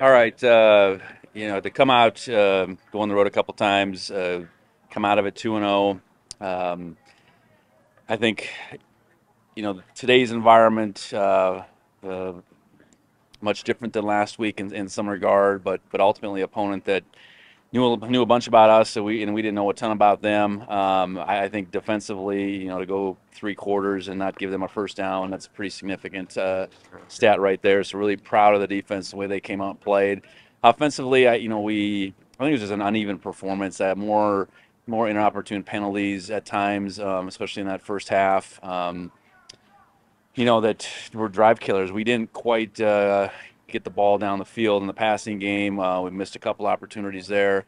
All right. Uh, you know, to come out, uh, go on the road a couple times, uh, come out of it 2 and 0. Um, I think, you know, today's environment, uh, uh, much different than last week in, in some regard, but but ultimately opponent that knew knew a bunch about us, so we and we didn't know a ton about them. Um, I, I, think defensively, you know, to go three quarters and not give them a first down, that's a pretty significant uh, stat right there. So really proud of the defense, the way they came out and played. Offensively, I, you know, we I think it was just an uneven performance. That more more inopportune penalties at times, um, especially in that first half. Um, you know that were drive killers. We didn't quite uh, get the ball down the field in the passing game. Uh, we missed a couple opportunities there.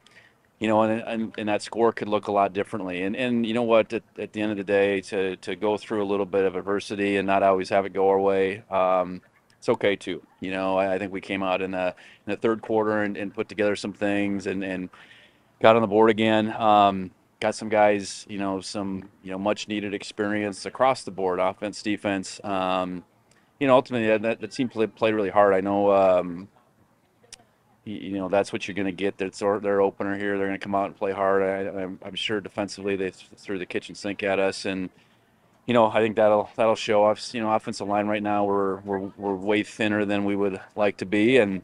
You know, and, and, and, that score could look a lot differently. And, and you know what? At, at, the end of the day, to, to go through a little bit of adversity and not always have it go our way, um, it's okay too. You know, I, I, think we came out in the, in the third quarter and, and put together some things and, and got on the board again. Um, got some guys, you know, some you know much needed experience across the board, offense, defense. Um, you know, ultimately that, that team played, played really hard. I know, um, you, you, know, that's what you're going to get. That's their opener here. They're going to come out and play hard. I, am sure defensively they threw the kitchen sink at us, and you know, I think that'll that'll show us. You know, offensive line right now we're we're we're way thinner than we would like to be, and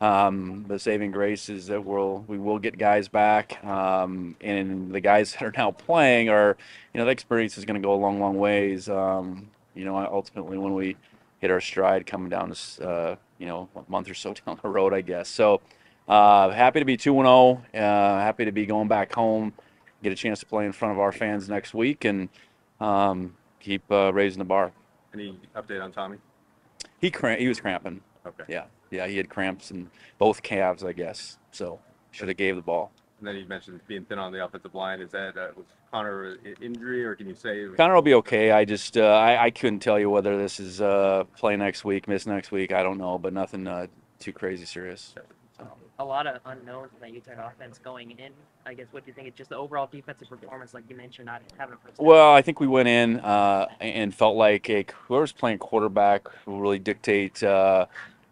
um, the saving grace is that we'll we will get guys back, um, and the guys that are now playing are, you know, the experience is going to go a long, long ways. Um, you know, ultimately when we hit our stride coming down this, uh, you know, a month or so down the road, I guess. So uh, happy to be 2 0. Uh, happy to be going back home, get a chance to play in front of our fans next week, and um, keep uh, raising the bar. Any update on Tommy? He cramp- he was cramping. Okay. Yeah, yeah, he had cramps in both calves, I guess. So should have gave the ball. And then you mentioned being thin on the offensive line. Is that uh, was Connor injury, or can you say Connor will be okay? I just uh, I, I couldn't tell you whether this is uh, play next week, miss next week. I don't know, but nothing uh, too crazy serious. A lot of unknowns in that Utah offense going in. I guess what do you think? It's just the overall defensive performance, like you mentioned, not having a first. Well, I think we went in uh, and felt like a, whoever's playing quarterback will really dictate uh,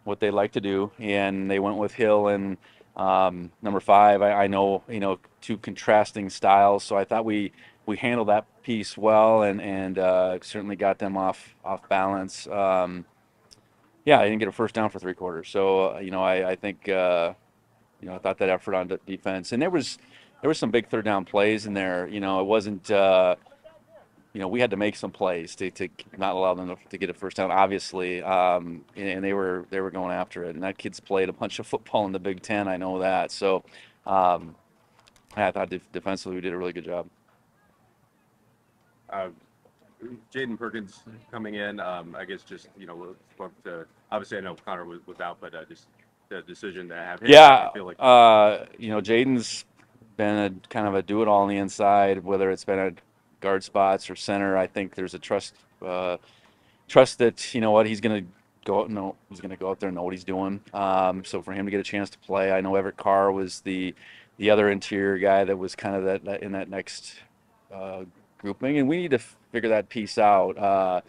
what they like to do, and they went with Hill and um, number five, I, I, know you know two contrasting styles, so I thought we we handled that piece well and and uh, certainly got them off off balance. Um, yeah, I didn't get a first down for three quarters, so uh, you know I, I think uh, you know I thought that effort on defense and there was there was some big third down plays in there. You know it wasn't uh, you know, we had to make some plays to, to not allow them to, to get a first down, obviously. Um, and, and, they were they were going after it. And that kid's played a bunch of football in the Big Ten. I know that. So um, I thought defensively we did a really good job. Uh, Jaden Perkins coming in, um, I guess just you know, to, obviously I know Connor was, was out, but uh, just the decision to have him. Yeah, like- uh, you know, Jaden's been a kind of a do it all on the inside, whether it's been a guard spots or center. I think there's a trust uh, trust that you know what he's going to go out know he's going to go out there and know what he's doing. Um, so for him to get a chance to play, I know Everett Carr was the the other interior guy that was kind of that, that in that next uh, grouping, and we need to figure that piece out. Uh,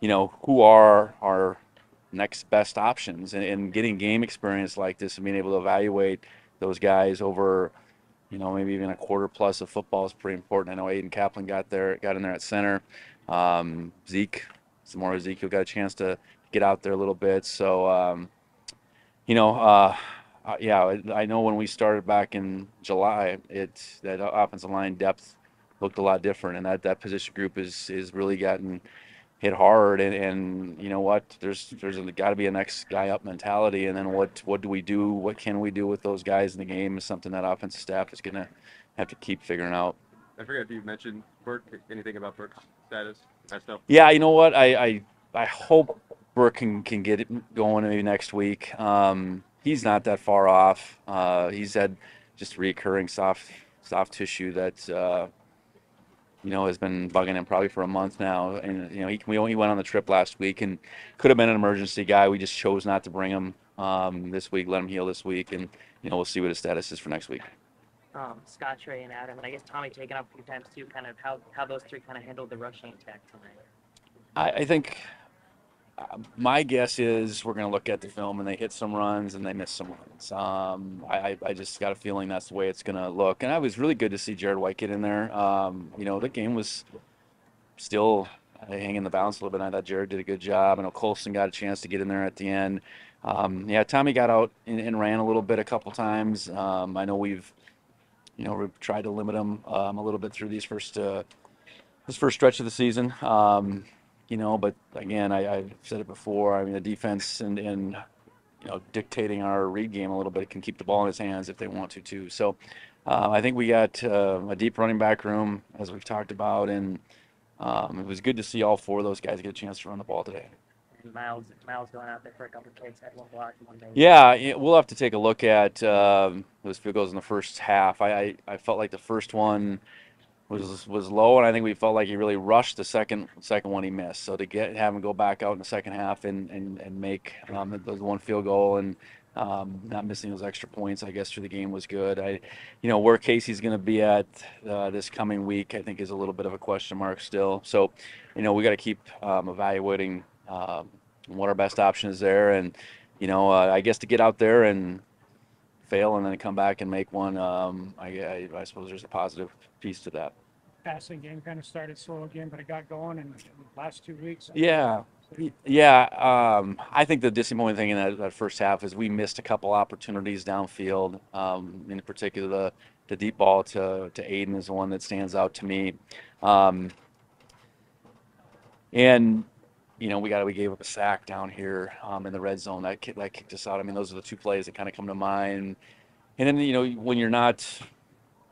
you know, who are our next best options, and, and getting game experience like this and being able to evaluate those guys over you know, maybe even a quarter plus of football is pretty important. I know Aiden Kaplan got there, got in there at center. Um, Zeke, some more Ezekiel got a chance to get out there a little bit. So, um, you know, uh, uh, yeah, I know when we started back in July, it that offensive line depth looked a lot different, and that, that position group is is really gotten hit hard and, and you know what? There's there's got to be a next guy up mentality. And then what what do we do? What can we do with those guys in the game is something that offensive staff is going to have to keep figuring out. I forget if you mentioned burke anything about burke's status? Yeah you know what? I i, I hope burke can, can get it going maybe next week. Um, he's not that far off. Uh, he's had just recurring soft soft tissue that uh, you know, has been bugging him probably for a month now. And you know, he we only went on the trip last week and could have been an emergency guy. We just chose not to bring him um, this week. Let him heal this week, and you know, we'll see what his status is for next week. Um, Scott, Trey, and Adam, and I guess Tommy taken up a few times too. Kind of how how those three kind of handled the rushing attack tonight. I, I think. Um, my guess is we're going to look at the film and they hit some runs and they miss some runs. Um, I, I- just got a feeling that's the way it's going to look. And I was really good to see Jared White get in there. Um, you know, the game was still uh, hanging the balance a little bit. I thought Jared did a good job. I know Colson got a chance to get in there at the end. Um, yeah, Tommy got out and, and ran a little bit a couple times. Um, I know we've, you know, we've tried to limit him um, a little bit through these first uh, this first stretch of the season. You know, but again, I, I've said it before. I mean, the defense and, and you know dictating our read game a little bit can keep the ball in his hands if they want to too. So uh, I think we got uh, a deep running back room as we've talked about, and um, it was good to see all four of those guys get a chance to run the ball today. Myles, Myles going out there for a couple of kicks, had one block, one. Yeah, yeah, we'll have to take a look at um, those field goals in the first half. I, I, I felt like the first one was was low, and I think we felt like he really rushed the second second one he missed. So to get have him go back out in the second half and and, and make um, the, one field goal and um, not missing those extra points, I guess through the game was good. I, you know, where Casey's going to be at uh, this coming week, I think is a little bit of a question mark still. So, you know, we got to keep um, evaluating um, what our best option is there, and you know, uh, I guess to get out there and fail and then come back and make one, um, I, I, I suppose there's a positive piece to that. passing game kind of started slow again, but it got going in the last two weeks. Yeah. Yeah, um, I think the disappointing thing in that, that first half is we missed a couple opportunities downfield. Um, in particular, the, the deep ball to, to Aiden is the one that stands out to me. Um, and you know, we got we gave up a sack down here um, in the red zone that that kicked us out. I mean, those are the two plays that kind of come to mind. And then you know, when you're not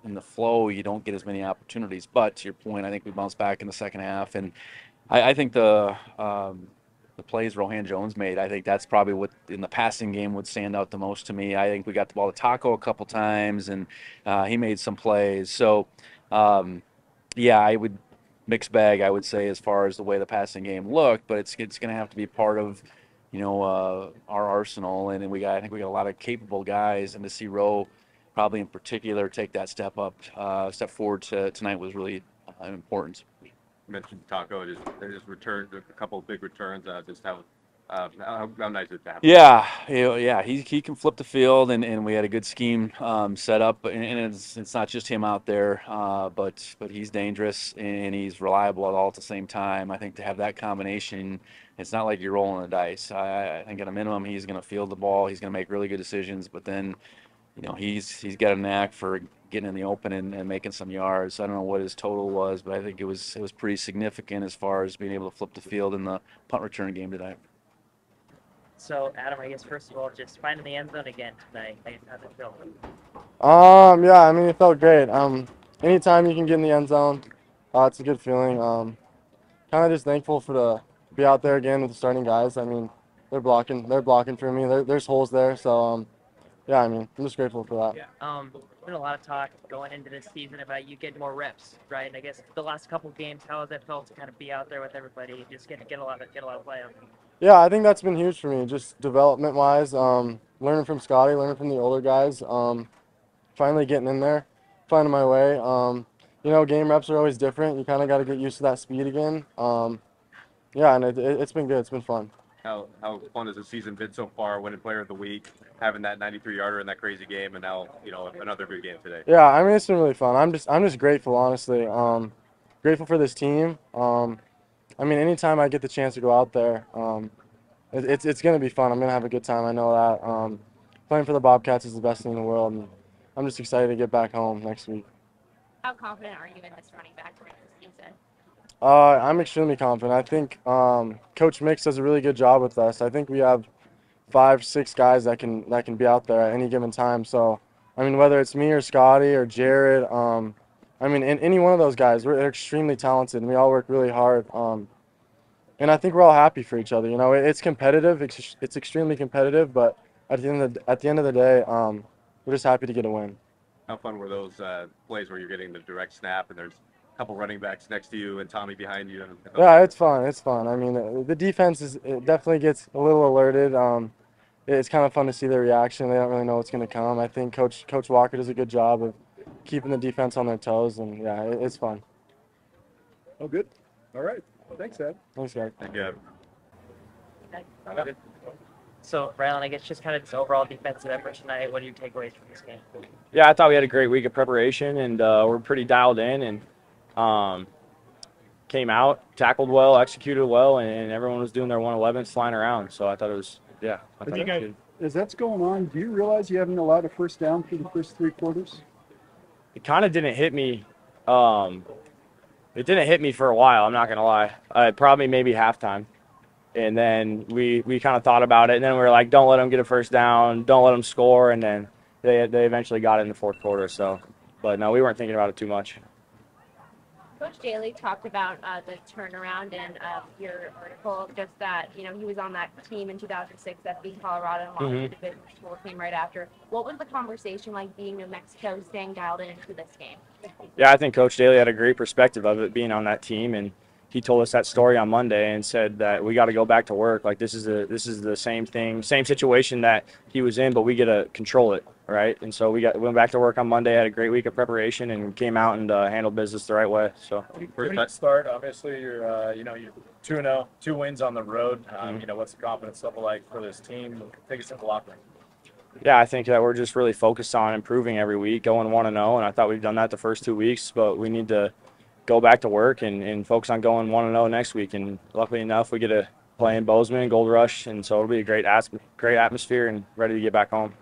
in the flow, you don't get as many opportunities. But to your point, I think we bounced back in the second half, and I, I think the um, the plays Rohan Jones made, I think that's probably what in the passing game would stand out the most to me. I think we got the ball to Taco a couple times, and uh, he made some plays. So, um, yeah, I would mixed bag, I would say, as far as the way the passing game looked. But it's it's going to have to be part of, you know, uh, our arsenal, and, we got I think we got a lot of capable guys, and to see Rowe probably in particular take that step up, uh, step forward to tonight was really uh, important. You mentioned Taco, just, they just returned a couple of big returns, uh, just how, uh, how, how nice is that? Yeah, yeah, he he can flip the field, and, and we had a good scheme um, set up, and, and it's it's not just him out there, uh, but but he's dangerous and he's reliable at all at the same time. I think to have that combination, it's not like you're rolling the dice. I, I think at a minimum he's going to field the ball, he's going to make really good decisions, but then, you know, he's he's got a knack for getting in the open and, and making some yards. I don't know what his total was, but I think it was it was pretty significant as far as being able to flip the field in the punt return game tonight. So, Adam, I guess first of all, just finding the end zone again tonight. I how'd it feel? Um, yeah, I mean, it felt great. Um, anytime you can get in the end zone, uh, it's a good feeling. Um, kind of just thankful for the be out there again with the starting guys. I mean, they're blocking, they're blocking for me. There, there's holes there, so um, yeah, I mean, I'm just grateful for that. Um, been a lot of talk going into this season about you getting more reps, right? And I guess the last couple games, how has it felt to kind of be out there with everybody and just get get a lot of get a lot of play? Yeah, I think that's been huge for me, just development wise. Um, learning from Scotty, learning from the older guys. Um, finally getting in there, finding my way. Um, you know, game reps are always different. You kind of got to get used to that speed again. Um, yeah, and it, it, it's been good. It's been fun. How, how fun has the season been so far, winning player of the week, having that 93 yarder in that crazy game, and now, you know, another good game today? Yeah, I mean it's been really fun. I'm just I'm just grateful, honestly. Um, grateful for this team. Um, I mean, anytime I get the chance to go out there, um, it, it's it's gonna be fun. I'm gonna have a good time. I know that. Um, playing for the Bobcats is the best thing in the world, and I'm just excited to get back home next week. How confident are you in this running back room this season? Uh, I'm extremely confident. I think um, Coach Mix does a really good job with us. I think we have five, six guys that can that can be out there at any given time. So, I mean, whether it's me or Scotty or Jared, um, I mean, in, any one of those guys, we're extremely talented and we all work really hard. Um, and I think we're all happy for each other. You know, it's competitive. It's, it's extremely competitive, but at the end of the, at the end of the day, um, we're just happy to get a win. How fun were those uh, plays where you're getting the direct snap and there's a couple running backs next to you and Tommy behind you? And, Yeah, it's fun. It's fun. I mean, uh, the defense is it definitely gets a little alerted. Um, it's kind of fun to see their reaction. They don't really know what's going to come. I think Coach Coach Walker does a good job of keeping the defense on their toes, and yeah, it, it's fun. Oh, good. All right. Thanks, Ed. Thanks, guys. Thank you. So, Rylan, I guess just kind of this overall defensive effort tonight. What are your takeaways from this game? Yeah, I thought we had a great week of preparation, and uh, we're pretty dialed in, and um, came out, tackled well, executed well, and everyone was doing their 111s flying around. So I thought it was, yeah, I thought you it was guys- good. As that's going on, do you realize you haven't allowed a first down through the first three quarters? It kind of didn't hit me. Um, it didn't hit me for a while. I'm not gonna lie. Uh, probably maybe halftime, and then we we kind of thought about it, and then we were like, don't let them get a first down, don't let them score, and then they they eventually got it in the fourth quarter. So, but no, we weren't thinking about it too much. Coach Daly talked about uh, the turnaround in uh, your article, just that, you know, he was on that team in 2006 that beat Colorado and lost Mhm. the Division Four team right after. What was the conversation like being New Mexico, staying dialed into this game? Yeah, I think Coach Daly had a great perspective of it being on that team, and he told us that story on Monday and said that we got to go back to work. Like this is a this is the same thing, same situation that he was in, but we get to control it, right? And so we got went back to work on Monday, had a great week of preparation, and came out and uh, handled business the right way. So. First When time- you start, obviously, you're, uh, you know, you're 2 0, two wins on the road. Um, You know, what's the confidence level like for this team? Take us to the locker room. Yeah, I think that we're just really focused on improving every week, going one and zero, and I thought we've done that the first two weeks, but we need to go back to work and, and focus on going one and zero next week. And luckily enough, we get to play in Bozeman, Gold Rush, and so it'll be a great as- great atmosphere and ready to get back home.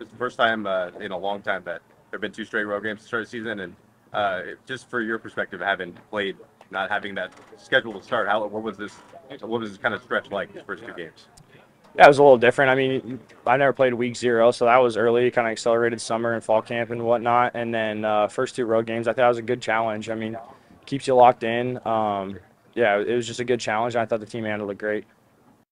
It's the first time uh, in a long time that there have been two straight road games to start the season, and uh, just for your perspective, having played, not having that schedule to start, how what was this? What was this kind of stretch like? These first two games. Yeah, it was a little different. I mean, I never played week zero, so that was early, kind of accelerated summer and fall camp and whatnot. And then uh, first two road games, I thought it was a good challenge. I mean, keeps you locked in. Um, yeah, it was just a good challenge. I thought the team handled it great.